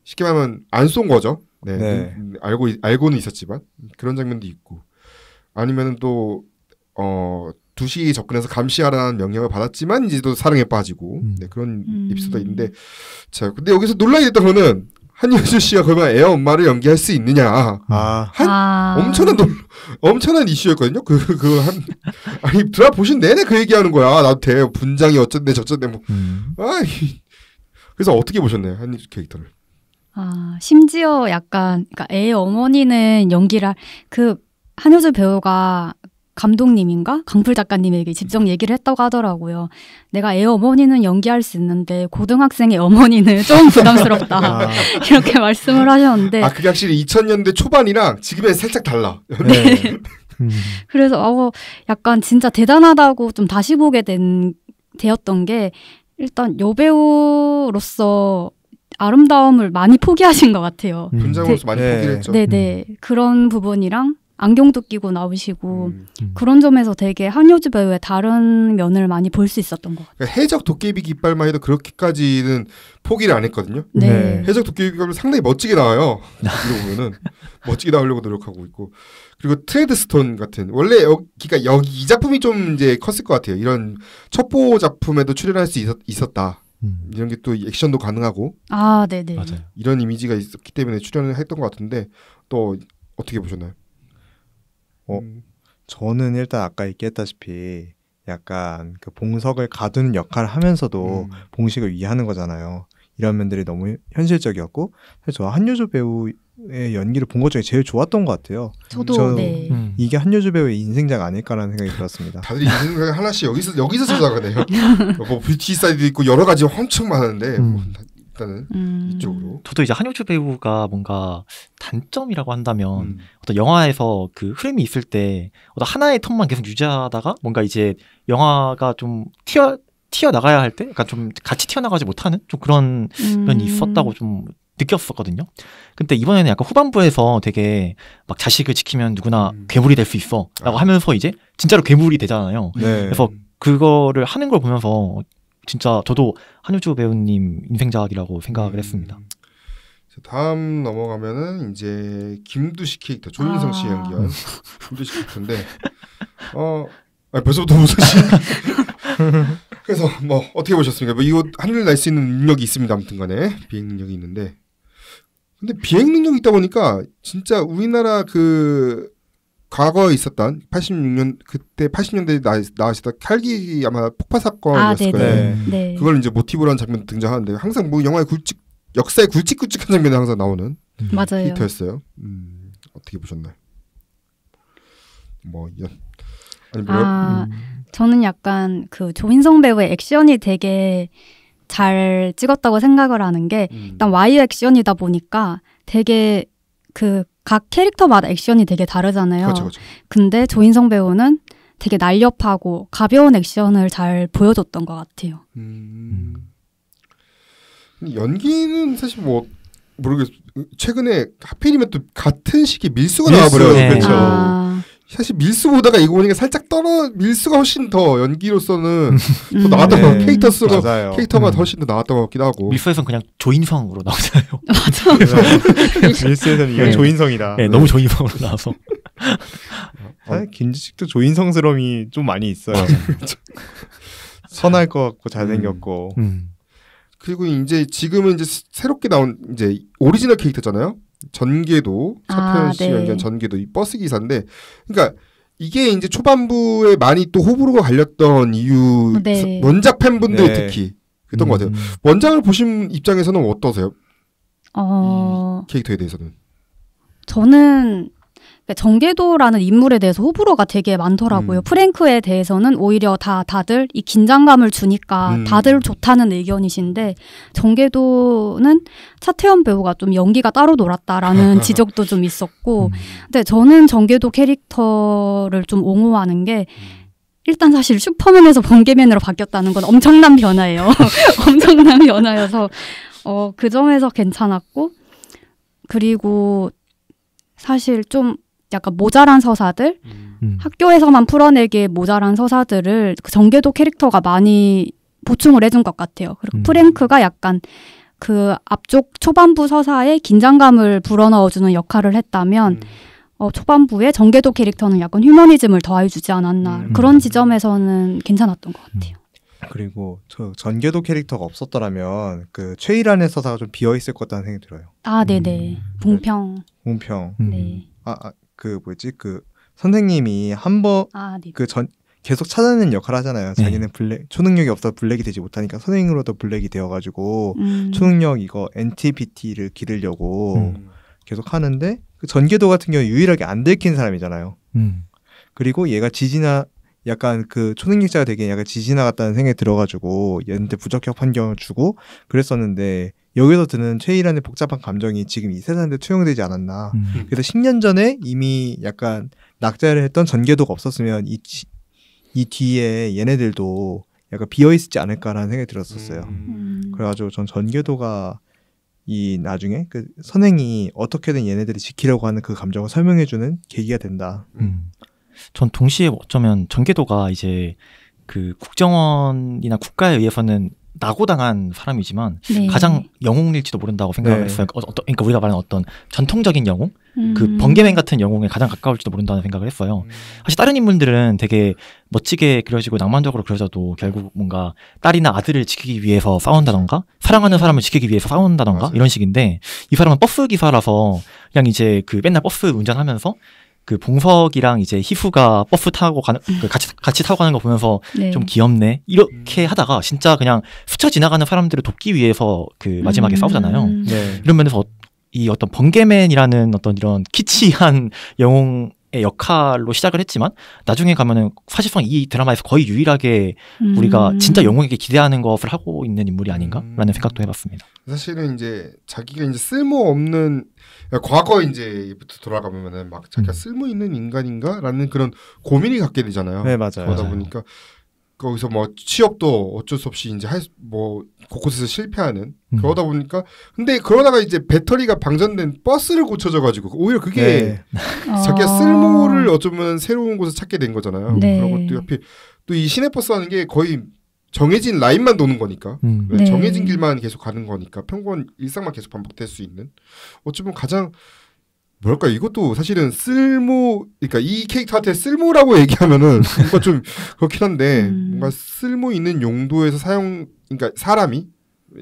쉽게 말하면 안 쏜 거죠. 네, 네. 눈- 알고 알고는 있었지만 그런 장면도 있고 아니면은 또어 두시 접근해서 감시하라는 명령을 받았지만 이제 또 사랑에 빠지고 음. 네, 그런 음. 에피소드가 있는데 자 근데 여기서 논란이 됐던 거는 한효주 씨가 그러면 애 엄마를 연기할 수 있느냐 아 한- 아. 엄청난 논, 엄청난 이슈였거든요. 그 그 한 아니 드라 보신 내내 그 얘기하는 거야. 나한테 분장이 어쩐데 저쩐데 뭐. 음. 아이. 그래서 어떻게 보셨나요 한유주 캐릭터를? 아, 심지어 약간 그러니까 애 어머니는 연기를 할- 그 한효주 배우가 감독님인가 강풀 작가님에게 직접 얘기를 했다고 하더라고요. 내가 애 어머니는 연기할 수 있는데 고등학생의 어머니는 좀 부담스럽다 아, 이렇게 말씀을 하셨는데 아 그게 확실히 2000년대 초반이랑 지금에 살짝 달라. 네. 음. 그래서 어 약간 진짜 대단하다고 좀 다시 보게 된 되었던 게 일단 여배우로서 아름다움을 많이 포기하신 것 같아요. 음. 분장으로서 많이 네. 포기를 했죠. 네네 그런 부분이랑 안경도 끼고 나오시고 음. 그런 점에서 되게 한효주 배우의 다른 면을 많이 볼 수 있었던 것 같아요. 그러니까 해적 도깨비 깃발만 해도 그렇게까지는 포기를 안 했거든요. 네. 네. 해적 도깨비 깃발은 상당히 멋지게 나와요. 이러고 보면은 멋지게 나오려고 노력하고 있고 그리고 트레드 스톤 같은 원래 여기가 여기 이 작품이 좀 이제 컸을 것 같아요. 이런 첩보 작품에도 출연할 수 있었, 있었 다. 음. 이런 게 또 액션도 가능하고 아 네네. 맞아요. 이런 이미지가 있었기 때문에 출연을 했던 것 같은데 또 어떻게 보셨나요? 어, 음, 저는 일단 아까 얘기했다시피 약간 그 봉석을 가두는 역할을 하면서도 음. 봉식을 위하는 거잖아요. 이런 면들이 너무 현실적이었고 사실 저 한효주 배우의 연기를 본 것 중에 제일 좋았던 것 같아요. 저도 저- 네. 음. 이게 한효주 배우의 인생작 아닐까라는 생각이 들었습니다. 다들 인생 하나씩 여기서 여기서 찾아가네요. 뭐 뷰티 사이드도 있고 여러 가지 엄청 많은데 뭐 음. 일단은 음. 이쪽으로. 저도 이제 한효주 배우가 뭔가 단점이라고 한다면 음. 어떤 영화에서 그 흐름이 있을 때 어떤 하나의 톤만 계속 유지하다가 뭔가 이제 영화가 좀 튀어 튀어 나가야 할 때 약간 좀 같이 튀어 나가지 못하는 좀 그런 음. 면이 있었다고 좀 느꼈었거든요. 근데 이번에는 약간 후반부에서 되게 막 자식을 지키면 누구나 음. 괴물이 될 수 있어라고 아. 하면서 이제 진짜로 괴물이 되잖아요. 네. 그래서 그거를 하는 걸 보면서 진짜 저도 한효주 배우님 인생작이라고 생각을 했습니다. 음. 자, 다음 넘어가면은 이제 김두식 캐릭터 조윤성 씨 아. 연기한 김두식 캐릭터인데 어 아니, 벌써부터 웃으시. 그래서 뭐 어떻게 보셨습니까? 뭐 이거 하늘 날 수 있는 능력이 있습니다. 아무튼간에 비행 능력이 있는데 근데 비행 능력이 있다 보니까 진짜 우리나라 그 과거에 있었던 86년 그때 80년대에 나, 나왔었던 칼기 아마 폭파 아 사건이었을 네네. 거예요. 거예요. 네. 그걸 이제 모티브로 한 장면도 등장하는데 항상 뭐 영화의 굵직 역사의 굵직굵직한 장면이 항상 나오는 맞아요. 히트였어요. 음, 어떻게 보셨나요? 뭐 이런 아니 뭐요? 아, 저는 약간 그 조인성 배우의 액션이 되게 잘 찍었다고 생각을 하는 게 음. 일단 와이 액션이다 보니까 되게 그 각 캐릭터마다 액션이 되게 다르잖아요. 그렇죠, 그렇죠. 근데 조인성 배우는 되게 날렵하고 가벼운 액션을 잘 보여줬던 것 같아요. 음. 연기는 사실 뭐 모르겠. 최근에 하필이면 또 같은 시기 밀수가 밀수, 나와버려요. 네. 그렇죠. 아, 사실 밀수 보다가 이거 보니까 살짝 떨어 밀수가 훨씬 더 연기로서는 더 음. 나왔던 것 네. 같아요. 캐릭터 수가 맞아요. 캐릭터가 음. 훨씬 더 나왔던 것 같기도 하고. 밀수에선 그냥 조인성으로 나오잖아요. 밀수에서는 이건 네. 조인성이다. 네, 너무 조인성으로 나와서. 사실 김두식도 조인성스러움이 좀 많이 있어요. 선할 것 같고 잘생겼고. 음. 그리고 이제 지금은 이제 스- 새롭게 나온 이제 오리지널 캐릭터잖아요. 전계도 차태현 아, 씨 네. 연기한 전계도 이 버스 기사인데, 그러니까 이게 이제 초반부에 많이 또 호불호가 갈렸던 이유 네. 원작 팬분들 네. 특히 그랬던 것 같아요. 음. 원작을 보신 입장에서는 어떠세요? 어, 캐릭터에 대해서는. 저는 그러니까 정계도라는 인물에 대해서 호불호가 되게 많더라고요. 음. 프랭크에 대해서는 오히려 다 다들 이 긴장감을 주니까 음. 다들 좋다는 의견이신데 정계도는 차태현 배우가 좀 연기가 따로 놀았다라는 지적도 좀 있었고, 음. 근데 저는 정계도 캐릭터를 좀 옹호하는 게. 일단 사실 슈퍼맨에서 번개맨으로 바뀌었다는 건 엄청난 변화예요. 엄청난 변화여서 어, 그 점에서 괜찮았고 그리고 사실 좀 약간 모자란 서사들 음. 학교에서만 풀어내기에 모자란 서사들을 그 정계도 캐릭터가 많이 보충을 해준 것 같아요. 그리고 음. 프랭크가 약간 그 앞쪽 초반부 서사에 긴장감을 불어넣어주는 역할을 했다면 음. 어, 초반부에 정계도 캐릭터는 약간 휴머니즘을 더해주지 않았나 음. 그런 지점에서는 괜찮았던 것 같아요. 그리고 저 전개도 캐릭터가 없었더라면 그 최일안의 서사가 좀 비어 있을 것 같다는 생각이 들어요. 아, 네네. 봉평. 음. 네. 아, 아, 그 뭐지 그 선생님이 한번 아, 네. 그전 계속 찾아내는 역할 하잖아요. 네. 자기는 블랙 초능력이 없어서 블랙이 되지 못하니까 선생님으로도 블랙이 되어가지고 음. 초능력 이거 NTPT를 기르려고 음. 계속 하는데 그 전개도 같은 경우 유일하게 안 들킨 사람이잖아요. 음. 그리고 얘가 지지나 약간 그 초능력자가 되기엔 약간 지지나 같다는 생각이 들어가지고 얘한테 부적격 판정을 주고 그랬었는데 여기서 드는 최일한의 복잡한 감정이 지금 이 세상에 투영되지 않았나. 음. 그래서 10년 전에 이미 약간 낙자를 했던 전개도가 없었으면 이, 지- 이 뒤에 얘네들도 약간 비어 있지 않을까라는 생각이 들었었어요. 음. 그래가지고 전 전개도가 이 나중에 그 선행이 어떻게든 얘네들이 지키려고 하는 그 감정을 설명해주는 계기가 된다. 음. 전 동시에 어쩌면 전개도가 이제 그 국정원이나 국가에 의해서는 낙오당한 사람이지만 네. 가장 영웅일지도 모른다고 생각을 네. 했어요. 어, 어떤- 그러니까 우리가 말하는 어떤 전통적인 영웅, 그 음. 번개맨 같은 영웅에 가장 가까울지도 모른다는 생각을 했어요. 사실 다른 인물들은 되게 멋지게 그려지고 낭만적으로 그려져도 결국 뭔가 딸이나 아들을 지키기 위해서 싸운다던가 사랑하는 사람을 지키기 위해서 싸운다던가 맞아요. 이런 식인데 이 사람은 버스 기사라서 그냥 이제 그 맨날 버스 운전하면서 그 봉석이랑 이제 희수가 버스 타고 가는 그 같이 같이 타고 가는 거 보면서 네. 좀 귀엽네 이렇게 하다가 진짜 그냥 스쳐 지나가는 사람들을 돕기 위해서 그 마지막에 음. 싸우잖아요. 네. 이런 면에서 어- 이 어떤 번개맨이라는 어떤 이런 키치한 영웅의 역할로 시작을 했지만 나중에 가면은 사실상 이 드라마에서 거의 유일하게 우리가 음. 진짜 영웅에게 기대하는 것을 하고 있는 인물이 아닌가라는 음. 생각도 해봤습니다. 사실은 이제 자기가 이제 쓸모 없는 과거 이제부터 돌아가면은 막 자기가 음. 쓸모 있는 인간인가라는 그런 고민이 갖게 되잖아요. 네, 맞아요. 그러다 맞아요. 보니까 거기서 뭐 취업도 어쩔 수 없이 이제 할뭐 곳곳에서 실패하는 음. 그러다 보니까 근데 그러다가 이제 배터리가 방전된 버스를 고쳐져 가지고 오히려 그게 네. 자기가 아. 쓸모를 어쩌면 새로운 곳을 찾게 된 거잖아요. 네. 그런 것도 옆에 또 이 시내버스 하는 게 거의 정해진 라인만 도는 거니까 음. 네. 정해진 길만 계속 가는 거니까 평범한 일상만 계속 반복될 수 있는 어쩌면 가장 뭐랄까 이것도 사실은 쓸모 그러니까 이 캐릭터한테 쓸모라고 얘기하면은 뭔가 좀 그렇긴 한데 음. 뭔가 쓸모 있는 용도에서 사용 그러니까 사람이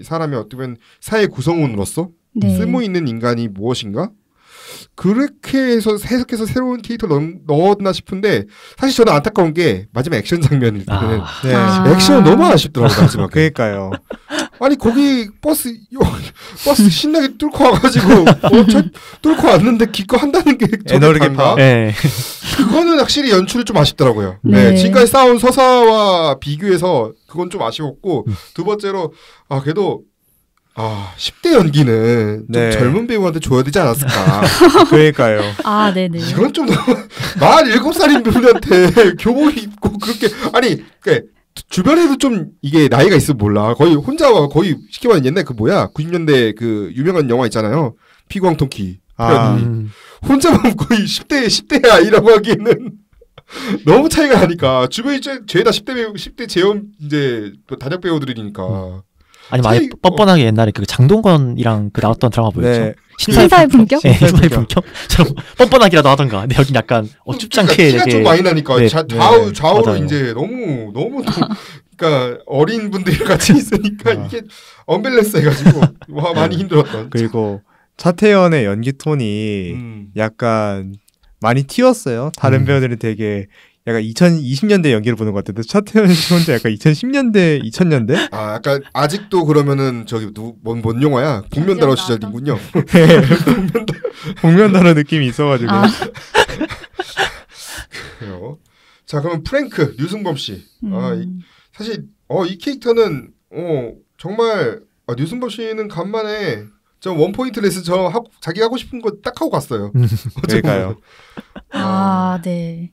사람이 어떻게 보면 사회 구성원으로서 네. 쓸모 있는 인간이 무엇인가 그렇게 해서 해석해서 새로운 캐릭터를 넣, 었나 싶은데 사실 저는 안타까운 게 마지막 액션 장면일 때는 아, 네. 아. 액션 너무 아쉽더라고요 마지막에 그러니까요. 아니 거기 버스 버스 신나게 뚫고 와가지고 어, 저, 뚫고 왔는데 기껏 한다는 게 저게 에너지 다인가? 파. 네. 그거는 확실히 연출이 좀 아쉽더라고요. 네. 네. 지금까지 싸운 서사와 비교해서 그건 좀 아쉬웠고 음. 두 번째로 아 그래도 아 10대 연기는 좀 네. 젊은 배우한테 줘야 되지 않았을까. 그러니까요. 아, 네네. 이건 좀 너무 만 일곱 살인 분한테 교복 입고 그렇게 아니 그 주변에도 좀 이게 나이가 있으면 몰라. 거의 혼자 와 거의 쉽게 말하면 옛날 그 뭐야? 90년대 그 유명한 영화 있잖아요. 피광통키. 아, 음. 혼자만 거의 10대 10대 아이라고 하기에는 너무 차이가 나니까. 주변이 죄, 죄다 10대 배우 10대 재연 이제 또 단역 배우들이니까 아니 많이 차이- 뻔뻔하게 옛날에 그 장동건이랑 그 나왔던 드라마 뭐였죠? 네. 신사의, 신사의 품격? 네, 신사의 신사의 품격. 품격처럼 뻔뻔하기라도 하던가. 근데 여긴 약간 어줍지 않게 그러니까 티가 좀 되게 많이 나니까 네. 자, 좌우 네, 좌우로 맞아요. 이제 너무 너무 또 그러니까 어린 분들이 같이 있으니까 아. 이게 언밸런스 해가지고 와 많이 힘들었던 그리고 차태현의 연기 톤이 음. 약간 많이 튀었어요. 다른 음. 배우들은 되게 약간 2020년대 연기를 보는 것 같은데 차태현 씨 혼자 약간 2010년대, 2000년대? 아 약간 아직도 그러면은 저기 누뭔 뭔 영화야 복면다로 시절이군요 복면다로 느낌이 있어가지고 아, 그래요. 자 그러면 프랭크 류승범 씨 아, 이- 음. 사실 어 이 캐릭터는 어 정말 아, 류승범 씨는 간만에 저 원포인트 레슨 저 하고, 자기 하고 싶은 거 딱 하고 갔어요. 음. 그러니까요. 보면. 아, 네.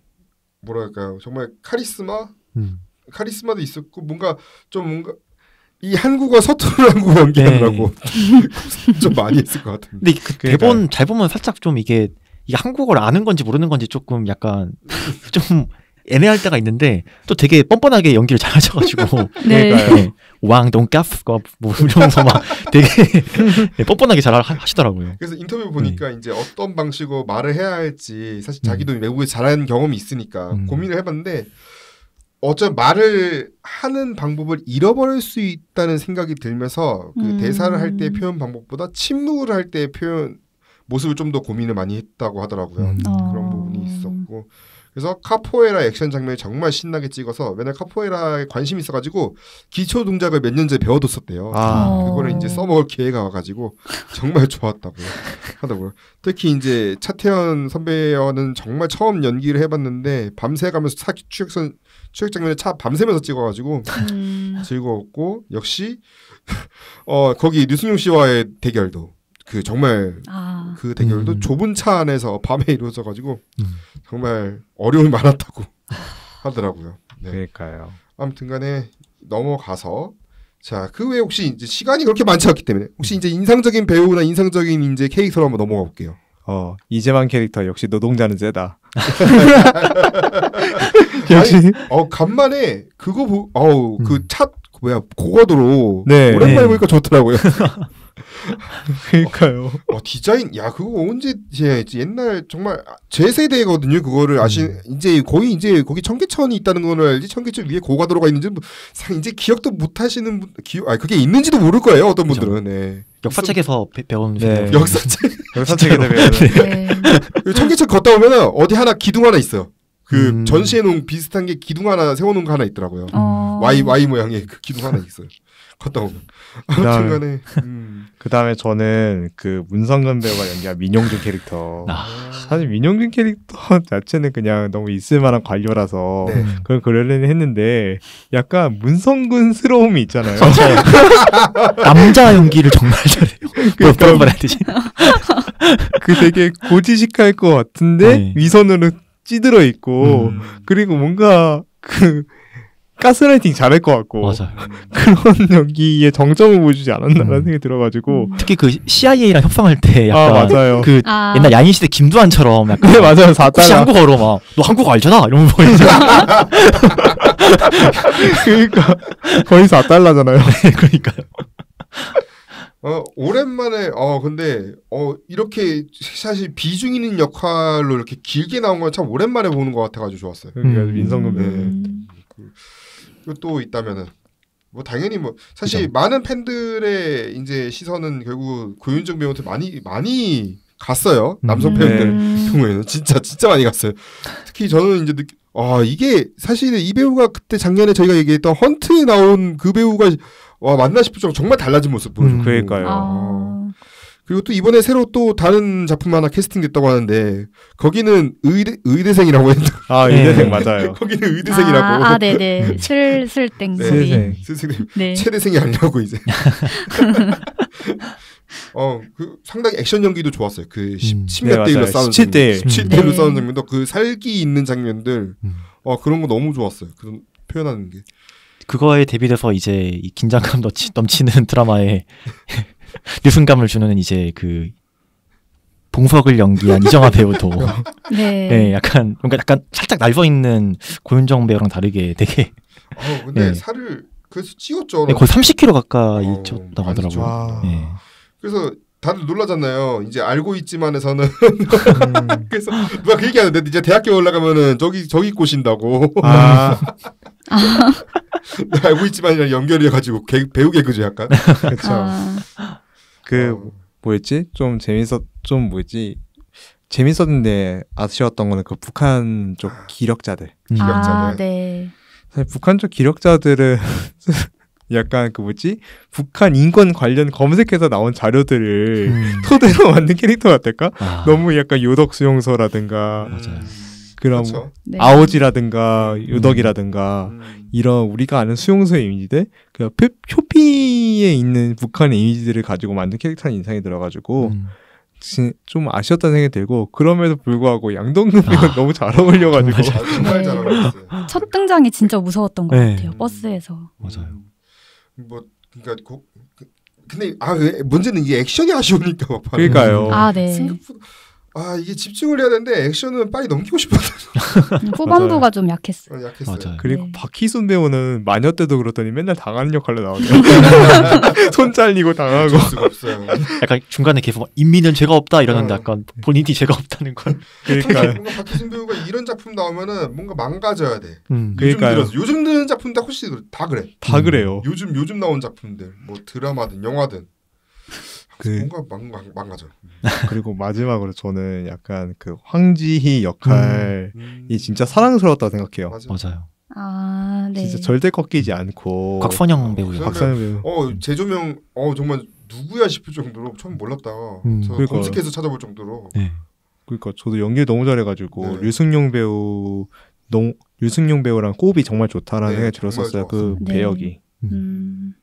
뭐랄까요 정말 카리스마 음. 카리스마도 있었고 뭔가 좀 뭔가 이 한국어 서투른 한국어 연기하느라고 좀 많이 했을 것 같은데. 근데 그. 대본 잘 보면 살짝 좀 이게 이게 한국어를 아는 건지 모르는 건지 조금 약간 좀 애매할 때가 있는데 또 되게 뻔뻔하게 연기를 잘 하셔가지고 네. 그러니까요. 네. 왕 돈가스가 뭐 이러면서 막 되게 네, 뻔뻔하게 잘 하- 하시더라고요. 그래서 인터뷰 네. 보니까 이제 어떤 방식으로 말을 해야 할지 사실 자기도 외국에 잘하는 경험이 있으니까 음. 고민을 해봤는데 어쩌면 말을 하는 방법을 잃어버릴 수 있다는 생각이 들면서 그 음. 대사를 할 때 표현 방법보다 침묵을 할 때 표현 모습을 좀 더 고민을 많이 했다고 하더라고요. 음. 어. 그런 부분이 있었고 그래서 카포에라 액션 장면이 정말 신나게 찍어서 맨날 카포에라에 관심이 있어가지고 기초 동작을 몇년 전에 배워뒀었대요. 아, 어. 그거를 이제 써먹을 기회가 와가지고 정말 좋았다고 하더라고요. 특히 이제 차태현 선배와는 정말 처음 연기를 해봤는데 밤새 가면서 차 추격선 추격 장면을 차 밤새면서 찍어가지고 음. 즐거웠고 역시 어 거기 류승용 씨와의 대결도 그 정말 아, 그 대결도 음. 좁은 차 안에서 밤에 이루어져 가지고 음. 정말 어려움이 많았다고 하더라고요. 네. 그러니까요. 아무튼간에 넘어가서 자 그 외에 혹시 이제 시간이 그렇게 많지 않기 때문에 혹시 이제 인상적인 배우나 인상적인 이제 캐릭터로 한번 넘어가 볼게요. 어 이재만 캐릭터 역시 노동자는 세다. 역시 어 간만에 그거 보 어우 음. 그차 뭐야 고가도로 네. 오랜만에 네. 보니까 좋더라고요. 그러니까요. 어 디자인 야 그거 언제 제 옛날 정말 제 세대거든요. 그거를 아시 음. 이제 거의 이제 거기 청계천이 있다는 거를 알지 청계천 위에 고가도로가 있는지 뭐, 상 이제 기억도 못 하시는 분 기억 아 그게 있는지도 모를 거예요. 어떤 그죠. 분들은 네. 역사책에서 배, 배운 네. 역사책 역사책에 대면 네. 그 청계천 걷다 보면은 어디 하나 기둥 하나 있어요. 그 음. 전시해 놓은 비슷한 게 기둥 하나 세워 놓은 거 하나 있더라고요. 어. Y Y 모양의 그 기둥 하나 있어요. 걷다 보면. 아무튼간에 음. 그 다음에 저는 그 문성근 배우가 연기한 민용준 캐릭터. 아. 사실 민용준 캐릭터 자체는 그냥 너무 있을만한 관료라서 네. 그걸 그러려니 했는데 약간 문성근스러움이 있잖아요. 남자 연기를 정말 잘해요. 그러니까 뭐 말하듯이. 그 되게 고지식할 것 같은데 네. 위선으로 찌들어 있고 음. 그리고 뭔가 그 가스라이팅 잘할 것 같고 맞아요. 그런 연기의 정점을 보여주지 않았나라는 음. 생각이 들어가지고 음. 특히 그 CIA랑 협상할 때아 약간 맞아요. 그 아. 옛날 야인 시대 김두한처럼 약간 네 맞아요. 4달러 한국어로 막 너 한국어 알잖아 이러면 뭐 이제 그러니까 거의 4달러잖아요. 그러니까요. 어 오랜만에 어 근데 어 이렇게 사실 비중 있는 역할로 이렇게 길게 나온 건 참 오랜만에 보는 것 같아가지고 좋았어요. 그러니까 음. 민성근 배우. 음. 또 있다면은 뭐 당연히 뭐 사실 많은 팬들의 이제 시선은 결국 고윤정 배우한테 많이 많이 갔어요. 남성 음. 팬들 음. 경우에는 진짜 진짜 많이 갔어요. 특히 저는 이제 느끼, 아 이게 사실 이 배우가 그때 작년에 저희가 얘기했던 헌트에 나온 그 배우가 와 맞나 싶을 정도 정말 달라진 모습 보여줬고 음, 그러니까요. 아, 그리고 또 이번에 새로 또 다른 작품 하나 캐스팅됐다고 하는데 거기는 의대 의대생이라고 했는데 아 네. 이대생 맞아요. 거기는 의대생이라고 아, 아 네네. 슬슬땡 네. 소리. 세생. 선생님 네. 최대생이 아니라고 이제 어 그 상당히 액션 연기도 좋았어요 그 음. 17몇 네, 대일로 맞아요. 싸우는 17대 일. 17대일로 네. 싸우는 장면도 그 살기 있는 장면들 음. 어 그런 거 너무 좋았어요 그런 표현하는 게 그거에 대비돼서 이제 이 긴장감 넘치, 넘치는 드라마에 리승감을 주는 이제 그 봉석을 연기한 이정아 배우도 네. 네, 약간 뭔가 약간 살짝 날서 있는 고윤정 배우랑 다르게 되게 어 근데 네. 살을 그래서 찌웠죠 네, 거의 30kg 가까이 어, 쪘다고 하더라고요. 아. 네. 그래서 다들 놀라잖아요 이제 알고 있지만에서는 음. 그래서 누가 그 얘기하는데 이제 대학교 올라가면은 저기 저기 꼬신다고 아 알고 있지만이랑 연결해 가지고 개, 배우 개그죠 약간 그렇죠. 아, 그 어. 뭐였지? 좀 재밌었 좀 뭐였지? 재밌었는데 아쉬웠던 거는 그 북한 쪽 기력자들. 음. 아. 네. 사실 북한 쪽 기력자들은 약간 그 뭐지? 북한 인권 관련 검색해서 나온 자료들을 음. 토대로 만든 캐릭터 같을까? 아, 너무 약간 요덕 수용소라든가 맞아요. 그런 그렇죠. 네. 아오지라든가 요덕이라든가 음. 이런 우리가 아는 수용소의 이미지들 그 표, 표피에 있는 북한의 이미지들을 가지고 만든 캐릭터는 인상이 들어가지고 음. 진- 좀 아쉬웠다는 생각이 들고 그럼에도 불구하고 양동근 배우가 아, 너무 잘 어울려가지고 정말 아, 정말 네. 잘 어울렸어요. 첫 등장이 진짜 무서웠던 것 네. 같아요. 버스에서. 맞아요. 뭐 그러니까 고, 그, 근데 아 왜- 문제는 이게 액션이 아쉬우니까 막 그러니까요. 아, 네. 생각보다 아 이게 집중을 해야 되는데 액션은 빨리 넘기고 싶어서 음, 후반부가 좀 약했어 요. 어, 약했어요. 맞아요. 그리고 네. 박희순 배우는 마녀 때도 그렇더니 맨날 당하는 역할로 나오네요. 손 잘리고 당하고. 어쩔 수가 없어요. 약간 중간에 계속 막 인민은 죄가 없다 이러는데 어. 약간 본인이 죄가 없다는 걸. 그러니까 뭔가 박희순 배우가 이런 작품 나오면은 뭔가 망가져야 돼. 음. 그러니까요. 요즘 들어서 요즘 드는 작품들 훨씬 그래. 다 그래. 다 그래요. 요즘 요즘 나온 작품들 뭐 드라마든 영화든 그 뭔가 망, 망, 망 가져. 그리고 마지막으로 저는 약간 그 황지희 역할이 음. 진짜 사랑스러웠다고 생각해요. 맞아. 맞아요. 아, 네. 진짜 절대 꺾이지 않고. 곽선영 배우요. 곽선- 박선영 배우. 어 재조명 어 정말 누구야 싶을 정도로 처음 몰랐다. 음. 저 그러니까. 검색해서 찾아볼 정도로. 네. 그러니까 저도 연기 너무 잘해가지고 네. 류승용 배우 너무 류승용 배우랑 호흡이 정말 좋다라는 네, 생각이 들었었어요. 그 좋았어요. 네. 배역이. 음,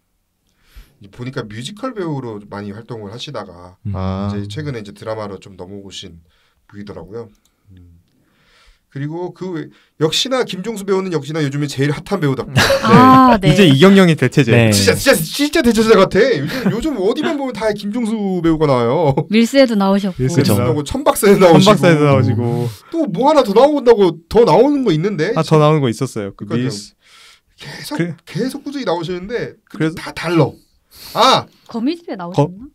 보니까 뮤지컬 배우로 많이 활동을 하시다가 음. 아. 이제 최근에 이제 드라마로 좀 넘어오신 분이더라고요. 음. 그리고 그 외- 역시나 김종수 배우는 역시나 요즘에 제일 핫한 배우다. 아, 네. 이제 이경영이 대체제. 네. 진짜 진짜 진짜 대체자 같아. 요즘 요즘 어디만 보면 다 김종수 배우가 나와요. 밀스에도 나오셨고. 밀스에도 나오고. 천박사에 나오시고 선박사에서 나오시고 또 뭐 하나 더 나온다고 더 나오는 거 있는데 아 더 나오는 거 있었어요. 그. 밀스 계속 그래. 계속 꾸준히 나오시는데 그래서- 다 달러. 아, 거미집에 나오셨나?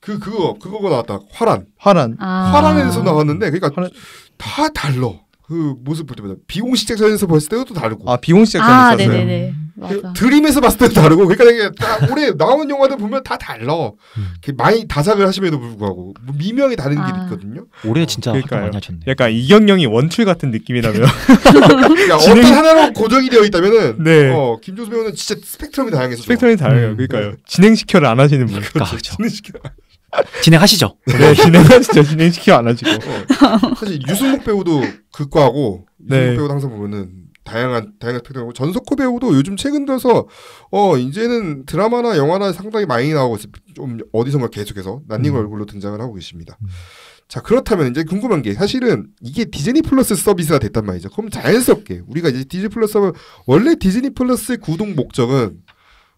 그 그거 그거가 나왔다. 화란. 화란 아. 화란에서 나왔는데 그러니까 화란- 다 달러. 그 모습 볼 때마다 비공식 섹션에서 봤을 때도 또 다르고 아 비공식 작전 아. 네네네. 그 맞아. 드림에서 봤을 때도 다르고 그러니까 이게 딱 올해 나온 영화들 보면 다 달라. 음. 이렇게 많이 다작을 하심에도 불구하고 뭐 미명이 다른 게 아. 있거든요. 올해 진짜 그러니까요. 많이 하셨네. 약간 이경영이 원출 같은 느낌이라면 그러니까 어떤 하나로 고정이 되어 있다면은 네. 어, 김종수 배우는 진짜 스펙트럼이 다양해서. 스펙트럼이 다르요 음. 그러니까요. 진행시켜를 안 하시는 분. 아, 그렇죠. 진행시켜. 진행하시죠. 네, 진행은 진짜 진행시켜 안 하시고. 어, 사실 유승목 배우도 극과고 유승목 네. 배우도 항상 보면은 다양한 다양한 스펙트럼이고 전석호 배우도 요즘 최근 들어서 어 이제는 드라마나 영화나 상당히 많이 나오고 있어요. 좀 어디선가 계속해서 낯익은 음. 얼굴로 등장을 하고 계십니다. 음. 자 그렇다면 이제 궁금한 게 사실은 이게 디즈니 플러스 서비스가 됐단 말이죠. 그럼 자연스럽게 우리가 이제 디즈니 플러스 원래 디즈니 플러스의 구독 목적은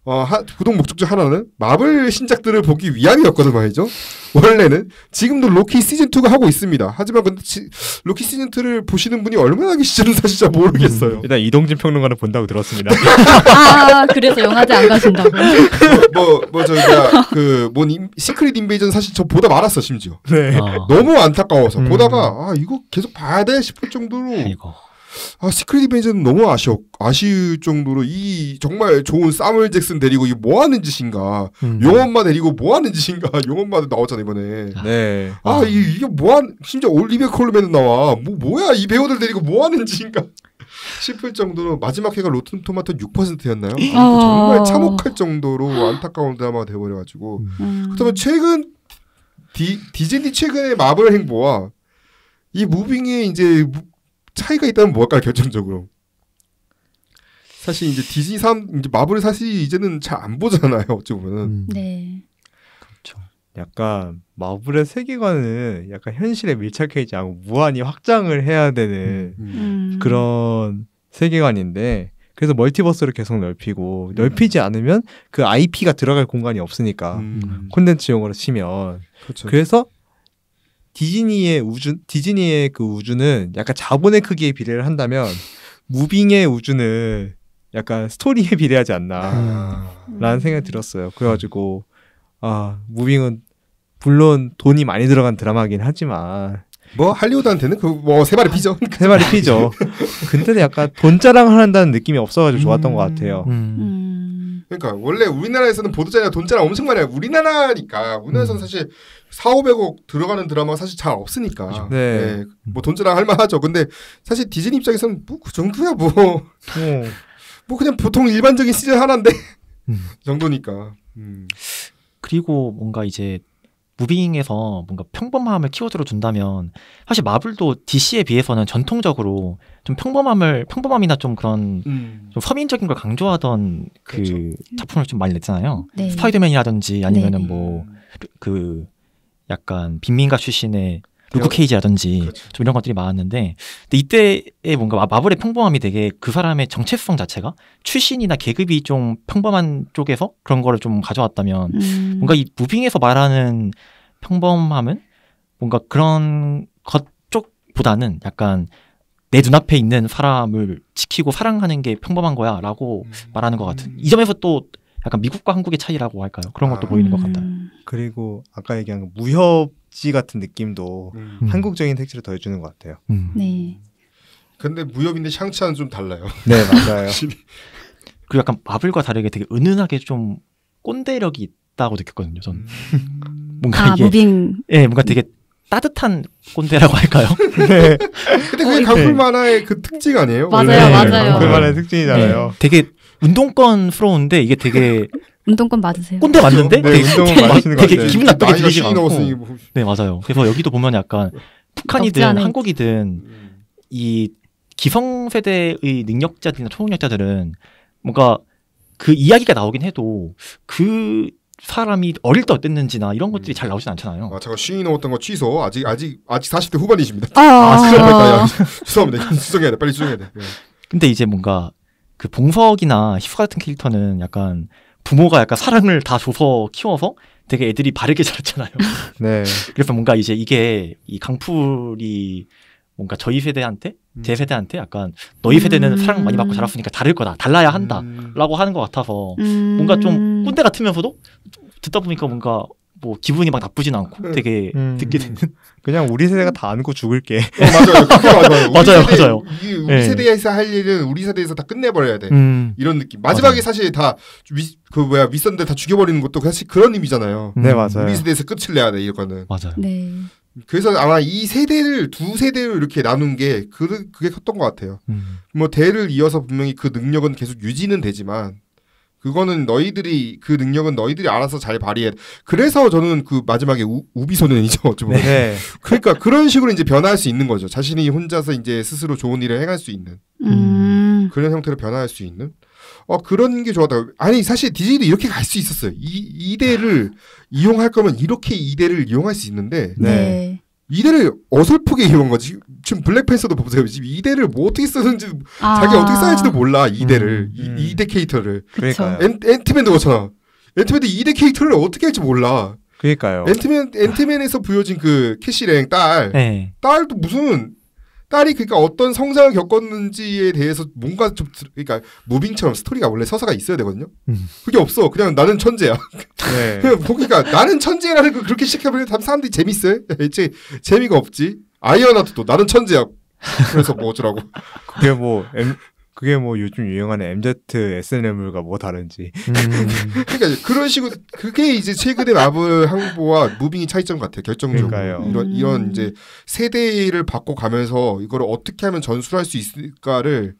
어, 하, 구독 목적 중 하나는 마블 신작들을 보기 위함이었거든 말이죠. 원래는 지금도 로키 시즌 2가 하고 있습니다. 하지만 근데 지, 로키 시즌 2를 보시는 분이 얼마나 계시는지 사실 잘 모르겠어요. 일단 이동진 평론가는 본다고 들었습니다. 아, 그래서 영화제 안 가신다고. 뭐뭐 저기야 그뭔 시크릿 인베이전 사실 저 보다 말았어 심지어. 네. 아, 너무 안타까워서 음. 보다가 아 이거 계속 봐야 돼 싶을 정도로 아이고. 아 시크릿 인베이전은 너무 아쉬워 아쉬울 정도로 이 정말 좋은 사무엘 잭슨 데리고 이게 뭐 하는 짓인가 음. 용엄마 데리고 뭐 하는 짓인가 용엄마도 나왔잖아 이번에 네. 아, 이, 이게 뭐 한 심지어 올리비아 콜맨도 나와 뭐 뭐야 이 배우들 데리고 뭐 하는 짓인가 싶을 정도로 마지막 회가 로튼 토마토 6%였나요? 어. 정말 참혹할 정도로 안타까운 드라마가 돼버려가지고 음. 그렇다면 최근 디, 디즈니 최근의 마블 행보와 이 무빙에 이제 무- 차이가 있다면 뭘까요 결정적으로? 사실 이제 디즈니 삼 이제 마블 사실 이제는 잘 안 보잖아요 어찌 보면은 음. 네. 약간 마블의 세계관은 약간 현실에 밀착해 있지 않고 무한히 확장을 해야 되는 음. 음. 그런 세계관인데 그래서 멀티버스를 계속 넓히고 넓히지 않으면 그 IP가 들어갈 공간이 없으니까 음. 콘텐츠용으로 치면 그렇죠. 그래서 디즈니의 우주 디즈니의 그 우주는 약간 자본의 크기에 비례를 한다면 무빙의 우주는 약간 스토리에 비례하지 않나라는 아. 생각이 들었어요. 그래가지고 아 무빙은 물론 돈이 많이 들어간 드라마긴 하지만 뭐 할리우드한테는 그 뭐세 마리 피죠. 세 마리 피죠. 근데도 약간 돈 자랑을 한다는 느낌이 없어가지고 좋았던 것 같아요. 음. 음. 그러니까 원래 우리나라에서는 보도자료 돈자랑 엄청 많이 해요. 우리나라니까 우리나라에서는 음. 사실 4, 500억 들어가는 드라마가 사실 잘 없으니까. 네. 뭐 돈자랑 할 만하죠. 근데 사실 디즈니 입장에서는 뭐 그 정도야 뭐. 어, 뭐 그냥 보통 일반적인 시즌 하나인데 음. 정도니까. 음. 그리고 뭔가 이제 무빙에서 뭔가 평범함을 키워드로 둔다면 사실 마블도 DC에 비해서는 전통적으로 좀 평범함을 평범함이나 좀 그런 음. 좀 서민적인 걸 강조하던 그 그렇죠. 작품을 좀 많이 냈잖아요. 네. 스파이더맨이라든지 아니면은 네. 뭐그 약간 빈민가 출신의 루크 여- 케이지라든지 그렇죠. 좀 이런 것들이 많았는데 근데 이때의 뭔가 마- 마블의 평범함이 되게 그 사람의 정체성 자체가 출신이나 계급이 좀 평범한 쪽에서 그런 거를 좀 가져왔다면 음. 뭔가 이 무빙에서 말하는 평범함은 뭔가 그런 것 쪽보다는 약간 내 눈앞에 있는 사람을 지키고 사랑하는 게 평범한 거야라고 말하는 것 같은 이 점에서 또 약간 미국과 한국의 차이라고 할까요 그런 것도 아. 보이는 것 같다. 음. 그리고 아까 얘기한 그 무협지 같은 느낌도 음. 음. 한국적인 택지를 더해주는 것 같아요. 음. 네. 근데 무협인데 샹치와는 좀 달라요. 네 맞아요. 그리고 약간 마블과 다르게 되게 은은하게 좀 꼰대력이 있다고 느꼈거든요. 전 음. 뭔가 아 이게 무빙. 예 뭔가 되게 따뜻한 꼰대라고 할까요? 네, 근데 그게 강풀 만화의 그 특징 아니에요? 맞아요, 원래? 맞아요. 그만의 특징이잖아요. 네, 되게 운동권스러운데 이게 되게 운동권 맞으세요? 꼰대 맞는데 네, 되게, 되게, 되게 같아요. 기분 나쁘게 들리지 않고. 네 맞아요. 그래서 여기도 보면 약간 북한이든 한국이든 이 기성 세대의 능력자들이나 초능력자들은 뭔가 그 이야기가 나오긴 해도 그 사람이 어릴 때 어땠는지나 이런 것들이 잘 나오진 않잖아요. 아 잠깐 쉰이 넘었던 거 취소. 아직 아직 아직 40대 후반이십니다. 아, 아, 그러니까 야, 죄송합니다. 이건 수정해야 돼. 빨리 수정해야 돼. 네. 근데 이제 뭔가 그 봉석이나 희수 같은 캐릭터는 약간 부모가 약간 사랑을 다 줘서 키워서 되게 애들이 바르게 자랐잖아요. 네. 그래서 뭔가 이제 이게 이 강풀이 뭔가 저희 세대한테 음. 제 세대한테 약간 너희 세대는 음. 사랑 많이 받고 자랐으니까 다를 거다 달라야 한다 음. 라고 하는 것 같아서 음. 뭔가 좀 꼰대 같으면서도 듣다 보니까 뭔가 뭐 기분이 막 나쁘진 않고 음. 되게 음. 듣게 되는 그냥 우리 세대가 다 안고 죽을게. 어, 맞아요. 그게 맞아요. 우리 맞아요, 세대, 맞아요. 이 우리 네. 세대에서 할 일은 우리 세대에서 다 끝내버려야 돼. 음. 이런 느낌. 마지막에 맞아요. 사실 다 그 뭐야 윗선들 다 죽여버리는 것도 사실 그런 의미잖아요. 네 음. 맞아요. 우리 세대에서 끝을 내야 돼 이거는. 맞아요. 네. 그래서 아마 이 세대를 두 세대로 이렇게 나눈 게 그, 그게 컸던 것 같아요. 음. 뭐 대를 이어서 분명히 그 능력은 계속 유지는 되지만 그거는 너희들이 그 능력은 너희들이 알아서 잘 발휘해. 그래서 저는 그 마지막에 우, 우비 소년이죠. 어쩌면. 네. 그러니까 그런 식으로 이제 변화할 수 있는 거죠. 자신이 혼자서 이제 스스로 좋은 일을 행할 수 있는 음. 그런 형태로 변화할 수 있는. 어 그런 게 좋았다. 아니 사실 디즈니도 이렇게 갈 수 있었어요. 이 이대를 이용할 거면 이렇게 이대를 이용할 수 있는데 네. 네. 이대를 어설프게 이용한 거지. 지금 블랙팬서도 보세요. 지금 이대를 뭐 어떻게 쓰는지 아. 자기 어떻게 써야지도 몰라 이대를 음, 음. 이, 이대 캐릭터를 그러니까요. 엔, 앤트맨도 그렇잖아. 앤트맨도 이대 캐릭터를 어떻게 할지 몰라. 그러니까요. 앤트맨 앤트맨에서 보여진 그 캐시 랭 딸 네. 딸도 무슨 딸이 그러니까 어떤 성장을 겪었는지에 대해서 뭔가 좀 들- 그러니까 무빙처럼 스토리가 원래 서사가 있어야 되거든요. 음. 그게 없어. 그냥 나는 천재야. 네. 그냥 보기가 나는 천재라는 거 그렇게 시작해버리면 사람들이 재밌어요. 애초에 재미가 없지. 아이언하트도 나는 천재야. 그래서 뭐 어쩌라고. 그게 뭐 M, 그게 뭐 요즘 유행하는 MZ SNM물과 뭐 다른지. 음. 그러니까 그런 식으로 그게 이제 최근의 마블 항보와 무빙이 차이점 같아요. 결정적으로 그러니까요. 이런 이런 음. 이제 세대를 바꿔 가면서 이거를 어떻게 하면 전술할 수 있을까를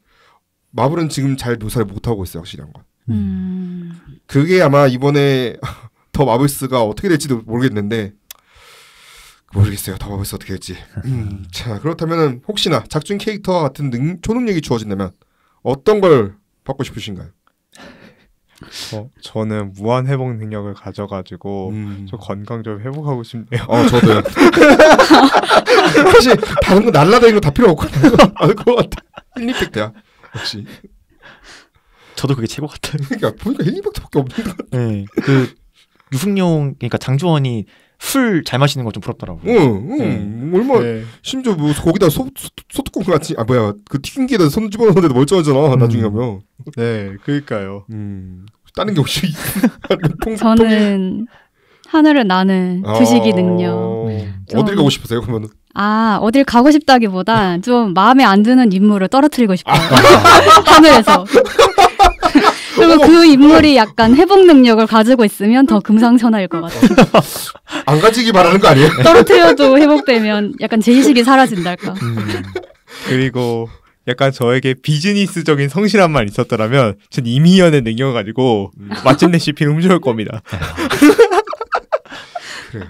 마블은 지금 잘 묘사를 못 하고 있어요, 확실한 건. 음. 그게 아마 이번에 더 마블스가 어떻게 될지도 모르겠는데 모르겠어요. 더 마블스 어떻게 될지. 음, 자 그렇다면은 혹시나 작중 캐릭터와 같은 능, 초능력이 주어진다면 어떤 걸 받고 싶으신가요? 어, 저는 무한 회복 능력을 가져가지고 음. 저 건강 좀 회복하고 싶네요. 어 저도요. 사실 다른 거 날라다니는 거 다 필요 없고 알것 같아. 힐링팩트야. 역시. 저도 그게 최고 같아요. 그러니까 보니까 힐링팩트밖에 없는 것 같아. 네. 그 유승용 그러니까 장주원이 술 잘 마시는 거 좀 부럽더라고요. 응, 응. 얼마 네. 심지어 뭐 거기다 소, 소, 소뚜껑 같이 아 뭐야 그 튀김기에다 손 집어넣는데도 멀쩡하잖아 나중에 가면 네, 그러니까요. 음 다른 게 혹시 통, 저는 하늘을 나는 주식이 능력. 어, 좀- 어딜 가고 싶으세요 그러면은 아, 어딜 가고 싶다기보다 좀 마음에 안 드는 인물을 떨어뜨리고 싶어요. 아. 하늘에서. 그리고 그 인물이 약간 회복 능력을 가지고 있으면 더 금상첨화일 것 같아요. 안 가지기 바라는 거 아니에요? 떨어뜨려도 회복되면 약간 제의식이 사라진달까. 그리고 약간 저에게 비즈니스적인 성실함만 있었더라면 전 이미연의 능력을 가지고 음. 마침내 CP를 훔쳐올 겁니다. 그래요.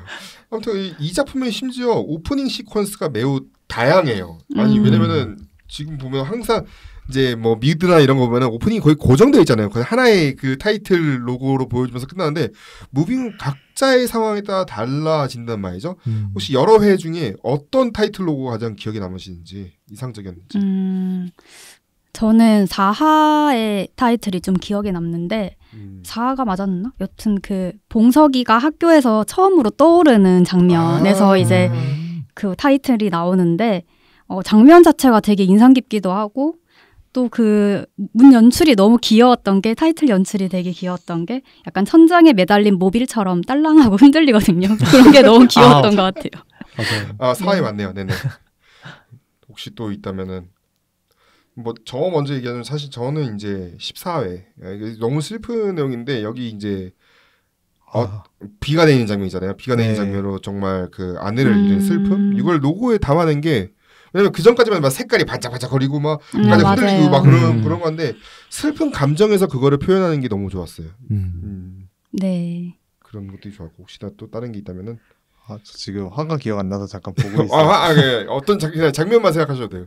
아무튼 이, 이 작품은 심지어 오프닝 시퀀스가 매우 다양해요. 아니 음. 왜냐면은 지금 보면 항상 이제 뭐 미드나 이런 거 보면은 오프닝이 거의 고정되어 있잖아요. 거의 하나의 그 타이틀 로고로 보여주면서 끝나는데 무빙은 각자의 상황에 따라 달라진단 말이죠. 음. 혹시 여러 회 중에 어떤 타이틀 로고가 가장 기억에 남으시는지 이상적이었는지. 음, 저는 4화의 타이틀이 좀 기억에 남는데, 음. 4화가 맞았나? 여튼 그 봉석이가 학교에서 처음으로 떠오르는 장면에서 아. 이제 그 타이틀이 나오는데 어, 장면 자체가 되게 인상 깊기도 하고 또 그 문 연출이 너무 귀여웠던 게 타이틀 연출이 되게 귀여웠던 게 약간 천장에 매달린 모빌처럼 딸랑하고 흔들리거든요. 그런 게 너무 귀여웠던 것 같아요. 맞아요. 아 사회 네. 맞네요. 네네. 혹시 또 있다면은 뭐 저 먼저 얘기하면 사실 저는 이제 14회 이게 너무 슬픈 내용인데 여기 이제 어, 아, 비가 내리는 장면이잖아요. 비가 내리는 네. 장면으로 정말 그 아내를 음. 잃은 슬픔 이걸 로고에 담아낸 게 왜냐면 그 전까지만 막 색깔이 반짝반짝거리고 막 음, 흔들리고. 막 그런 음. 그런 건데 슬픈 감정에서 그거를 표현하는 게 너무 좋았어요. 음. 음, 네. 그런 것들이 좋았고 혹시나 또 다른 게 있다면은 아, 저 지금 화가 기억 안 나서 잠깐 보고 있어요. 아, 아, 예. 어떤 장, 장면만 생각하셔도 돼요.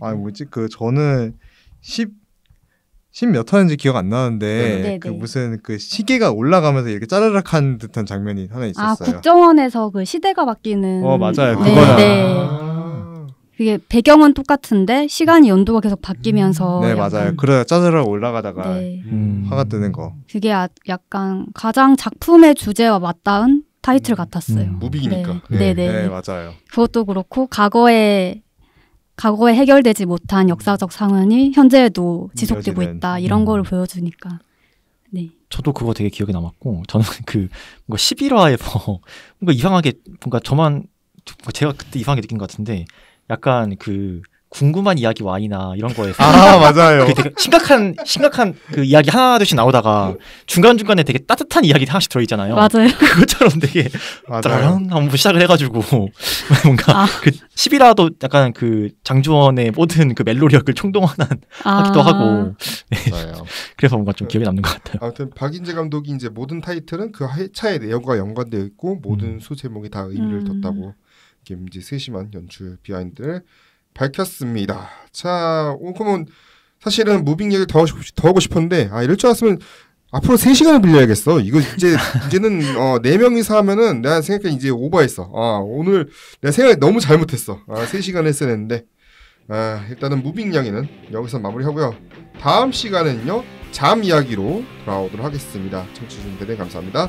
아, 뭐지? 그 저는 10 10몇 화인지 기억 안 나는데 네, 그 네. 무슨 그 시계가 올라가면서 이렇게 짜르륵한 듯한 장면이 하나 아 있었어요. 국정원에서 그 시대가 바뀌는 어, 맞아요. 네, 그거야. 네. 아. 그게 배경은 똑같은데 시간이 연도가 계속 바뀌면서 네, 약간- 맞아요. 그러다 짜르륵 올라가다가 네. 음. 화가 뜨는 거. 그게 아- 약간 가장 작품의 주제와 맞닿은 타이틀 음. 같았어요. 음. 무빙이니까. 네, 예. 네. 네, 맞아요. 그것도 그렇고 과거에 과거에 해결되지 못한 역사적 상흔이 현재에도 지속되고 이어지는. 있다 이런 음. 걸 보여주니까 네. 저도 그거 되게 기억에 남았고 저는 그 뭔가 11화에서 뭔가 이상하게 뭔가 저만 제가 그때 이상하게 느낀 것 같은데 약간 그 궁금한 이야기 와이나 이런 거에서 아, 맞아요. 그 되게 심각한 심각한 그 이야기 하나 둘씩 나오다가 중간 중간에 되게 따뜻한 이야기 하나씩 들어 있잖아요. 맞아요. 그것처럼 되게 맞아요. 따랑 한번 시작을 해가지고 뭔가 아. 그 11화도 약간 그 장주원의 모든 그 멜로 이력을 총동원한 하기도 아, 하고 맞아요. 그래서 뭔가 좀 기억에 남는 것 같아요. 아무튼 박인제 감독이 이제 모든 타이틀은 그 회차의 내용과 연관되어 있고 모든 음. 소제목이 다 의미를 음. 뒀다고 이제 세심한 연출 비하인드를 밝혔습니다. 자, 오, 그러면 사실은 무빙 얘기를 더 더 하고 싶었는데 아 이럴 줄 알았으면 앞으로 3시간을 빌려야겠어. 이거 이제 이제는 어, 4명이서 하면은 내가 생각해 이제 오버했어. 아, 오늘 내가 생각 너무 잘못했어. 아, 3시간 했어야 했는데 아, 일단은 무빙 이야기는 여기서 마무리하고요. 다음 시간에는요. 잠 이야기로 돌아오도록 하겠습니다. 청취해주신 분들 감사합니다.